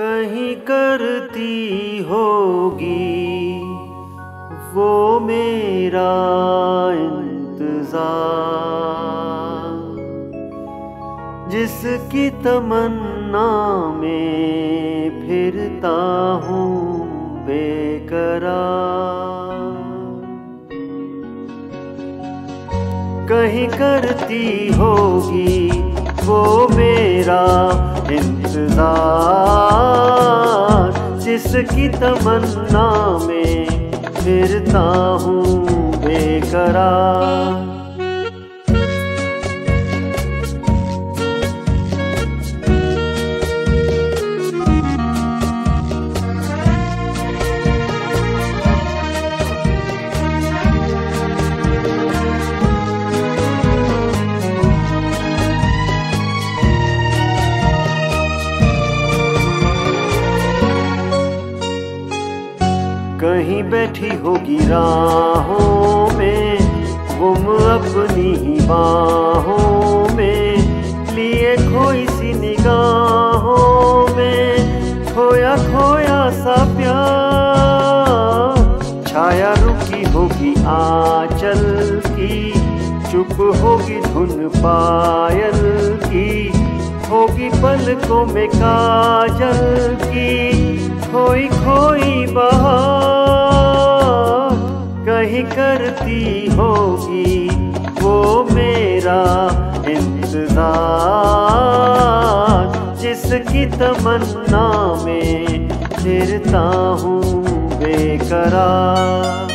कहीं करती होगी। वो मेरा इंतज़ार। जिसकी तमन्ना में फिरता हूँ बेकरार। कहीं करती होगी वो मेरा इंतज़ार जिसकी तमन्ना में फिरता हूँ बेकरार। कहीं बैठी होगी राहों में, गुम अपनी ही बाहों में, लिए खोई सी निगाहों में, खोया खोया सा प्यार। छाया रुकी होगी आंचल की, चुप होगी धुन पायल की, होगी पलकों में काजल की। खोई खोई बहार, कहीं करती होगी वो मेरा इंतज़ार। जिसकी तमन्ना में फिरता हूँ बेकरार।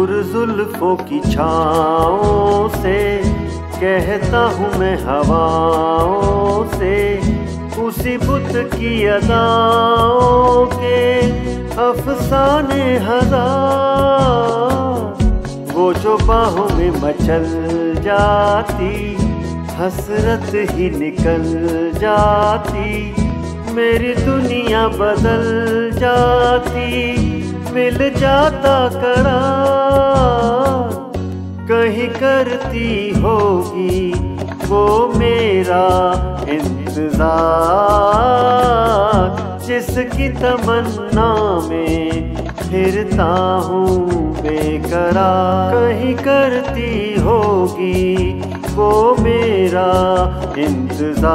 दूर जुल्फों की छाओं से कहता हूँ मैं हवाओं से, उसी बुत की अदाओं के अफसाने हज़ार। वो जो बाहों में मचल जाती, हसरत ही निकल जाती, मेरी दुनिया बदल जाती। मिल जाता करार कहीं करती होगी वो मेरा इंतज़ार। जिसकी तमन्ना में फिरता हूँ बेकरार। कहीं करती होगी वो मेरा इंतज़ार।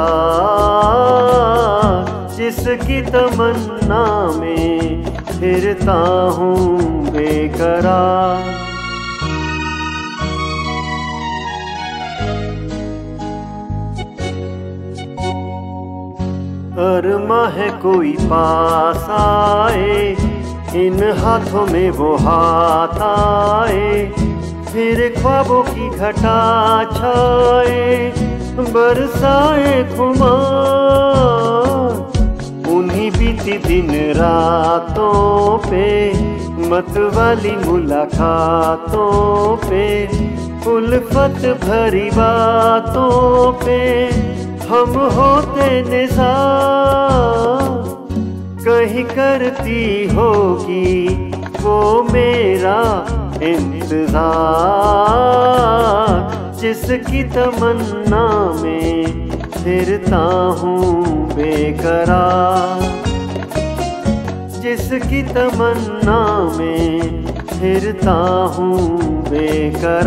जिसकी तमन्ना में फिरता हूँ बेकरार। अरमा है कोई पास आए, इन हाथों में वो हाथ आए, फिर ख्वाबों की घटा छाए, बरसाए खुमार। बीती दिन रातों पे मत वाली मुलाकातों पे, उल्फत भरी बातों पे हम होते कहीं करती होगी वो मेरा इंतज़ार। जिसकी तमन्ना में फिरता हूँ बेकरार। जिसकी तमन्ना में फिरता हूँ बेकरार।